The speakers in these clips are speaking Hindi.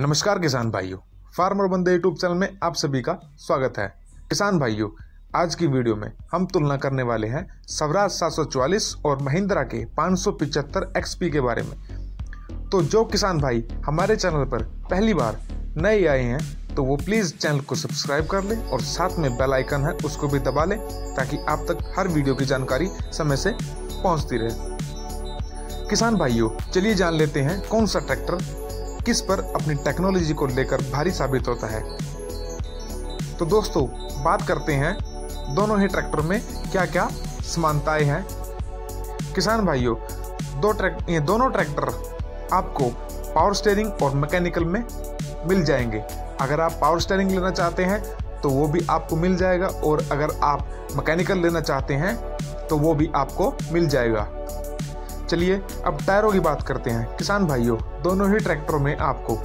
नमस्कार किसान भाइयों, फार्मर बंदे यूट्यूब चैनल में आप सभी का स्वागत है। किसान भाइयों, आज की वीडियो में हम तुलना करने वाले हैं स्वराज 744 और महिंद्रा के 575 एक्सपी के बारे में। तो जो किसान भाई हमारे चैनल पर पहली बार नए आए हैं तो वो प्लीज़ चैनल को सब्सक्राइब कर लें और साथ में बेल आइकन है, उसको भी दबा लें ताकि आप तक हर वीडियो की जानकारी समय से पहुँचती रहे। किसान भाइयों, चलिए जान लेते हैं कौन सा ट्रैक्टर किस पर अपनी टेक्नोलॉजी को लेकर भारी साबित होता है? तो दोस्तों, बात करते हैं दोनों ही ट्रैक्टर में क्या क्या समानताएँ हैं। किसान भाइयों, दो ट्रैक ये दोनों ट्रैक्टर आपको पावर स्टेयरिंग और मैकेनिकल में मिल जाएँगे। अगर आप पावर स्टेयरिंग लेना चाहते हैं तो वो भी आपको मिल जाएगा, और अगर आप मैकेनिकल लेना चाहते हैं तो वो भी आपको मिल जाएगा। चलिए अब टायरों की बात करते हैं। किसान भाइयों दोनों ही ट्रैक्टरों में आपको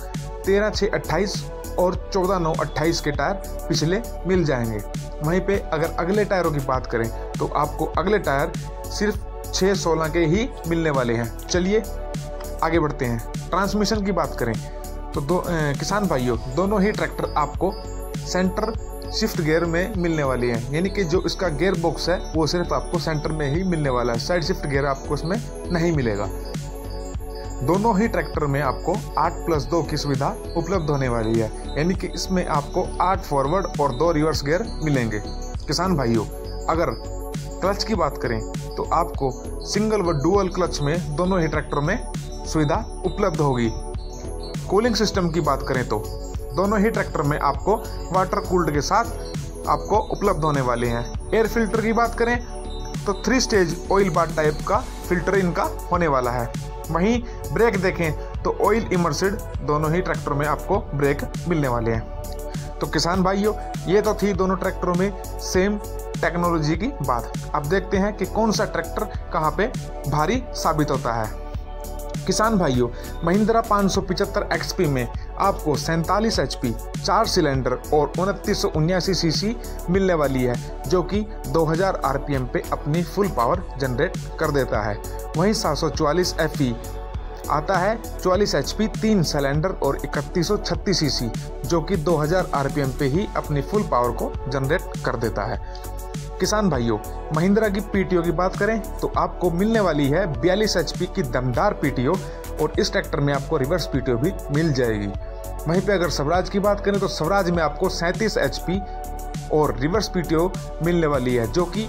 तेरह छः अट्ठाईस और चौदह नौ अट्ठाईस के टायर पिछले मिल जाएँगे। वहीं पे अगर अगले टायरों की बात करें तो आपको अगले टायर सिर्फ़ छः सोलह के ही मिलने वाले हैं। चलिए आगे बढ़ते हैं। ट्रांसमिशन की बात करें तो दो ए, किसान भाइयों दोनों ही ट्रैक्टर आपको सेंटर शिफ्ट गियर में मिलने वाली है। यानी कि जो इसका गियर बॉक्स है, वो सिर्फ़ आपको सेंटर में ही मिलने वाला है। साइड शिफ्ट गियर आपको इसमें नहीं मिलेगा। दोनों ही ट्रैक्टर में आपको 8 प्लस दो की सुविधा उपलब्ध होने वाली है। यानी कि इसमें आपको 8 फॉरवर्ड और दो रिवर्स गियर मिलेंगे। किसान भाइयों, अगर क्लच की बात करें तो आपको सिंगल व डुअल क्लच में दोनों ही ट्रैक्टर में सुविधा उपलब्ध होगी। कूलिंग सिस्टम की बात करें तो दोनों ही ट्रैक्टर में आपको वाटर कूल्ड के साथ आपको उपलब्ध होने वाले हैं। एयर फ़िल्टर की बात करें तो three stage oil bath type का फ़िल्टर इनका होने वाला है। वहीं ब्रेक देखें तो ऑयल इमर्सिड दोनों ही ट्रैक्टर में आपको ब्रेक मिलने वाले हैं। तो किसान भाइयों, ये तो थी दोनों ट्रैक्टरों में सेम टेक्नोलॉजी की बात। अब देखते हैं कि कौन सा ट्रैक्टर कहाँ पे भारी साबित होता है। किसान भाइयों, महिंद्रा पाँच सौ एक्सपी में आपको सैंतालीस एच पी चार सिलेंडर और उनतीस सौ उन्यासी सी मिलने वाली है, जो कि 2000 आरपीएम पे अपनी फुल पावर जनरेट कर देता है। वहीं सात सौ चौवालीस आता है 44 एच तीन सिलेंडर और इकतीस सौ छत्तीस सी जो कि 2000 आरपीएम पे ही अपनी फुल पावर को जनरेट कर देता है। किसान भाइयों, महिंद्रा की पीटीओ की बात करें तो आपको मिलने वाली है बयालीस एच की दमदार पीटीओ और इस ट्रैक्टर में आपको रिवर्स पीटीओ भी मिल जाएगी। वहीं पे अगर स्वराज की बात करें तो स्वराज में आपको सैंतीस एच और रिवर्स पीटीओ मिलने वाली है, जो कि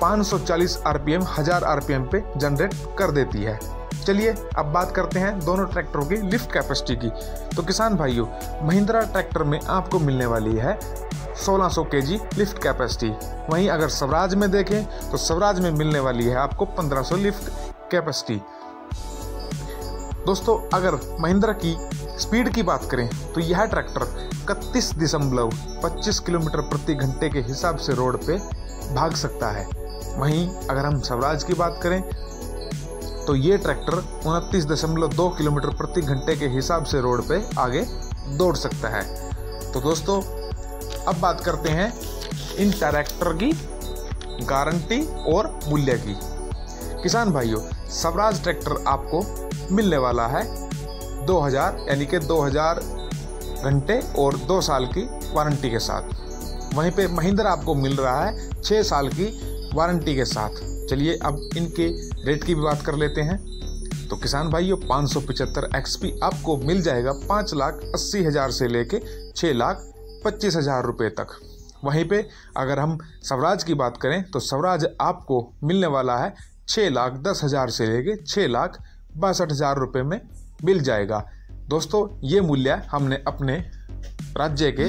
540 आरपीएम हज़ार आरपीएम पे जनरेट कर देती है। चलिए, अब बात करते हैं दोनों ट्रैक्टरों की लिफ्ट कैपेसिटी की। तो किसान भाइयों, महिंद्रा ट्रैक्टर में आपको मिलने वाली है 1600 केजी लिफ्ट कैपेसिटी वहीं अगर स्वराज में देखें तो स्वराज में मिलने वाली है आपको 1500 लिफ्ट कैपेसिटी दोस्तों, अगर महिंद्रा की स्पीड की बात करें तो यह ट्रैक्टर इकतीस दशमलव पच्चीस किलोमीटर प्रति घंटे के हिसाब से रोड पे भाग सकता है। वहीं अगर हम स्वराज की बात करें तो ये ट्रैक्टर उनतीस दशमलव दो किलोमीटर प्रति घंटे के हिसाब से रोड पे आगे दौड़ सकता है। तो दोस्तों, अब बात करते हैं इन ट्रैक्टर की गारंटी और मूल्य की। किसान भाइयों स्वराज ट्रैक्टर आपको मिलने वाला है 2000 यानी कि 2000 घंटे और दो साल की वारंटी के साथ। वहीं पे महिंद्रा आपको मिल रहा है छः साल की वारंटी के साथ। चलिए अब इनके रेट की भी बात कर लेते हैं। तो किसान भाइयों, पाँच सौ पिचहत्तर एक्सपी आपको मिल जाएगा पाँच लाख अस्सी हज़ार से लेके छः लाख पच्चीस हज़ार रुपये तक। वहीं पे अगर हम स्वराज की बात करें तो स्वराज आपको मिलने वाला है छः लाख दस हज़ार से लेके छः लाख बासठ हज़ार रुपये में मिल जाएगा। दोस्तों ये मूल्य हमने अपने राज्य के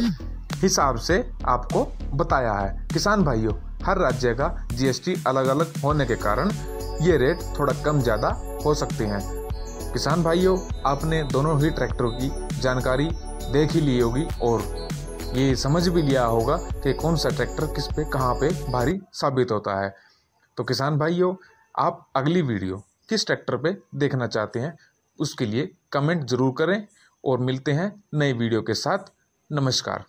हिसाब से आपको बताया है। किसान भाइयों हर राज्य का जीएसटी अलग अलग होने के कारण ये रेट थोड़ा कम ज़्यादा हो सकते हैं। किसान भाइयों आपने दोनों ही ट्रैक्टरों की जानकारी देख ही ली होगी और ये समझ भी लिया होगा कि कौन सा ट्रैक्टर किस पे कहाँ पे भारी साबित होता है। तो किसान भाइयों आप अगली वीडियो किस ट्रैक्टर पे देखना चाहते हैं, उसके लिए कमेंट ज़रूर करें और मिलते हैं नए वीडियो के साथ। नमस्कार।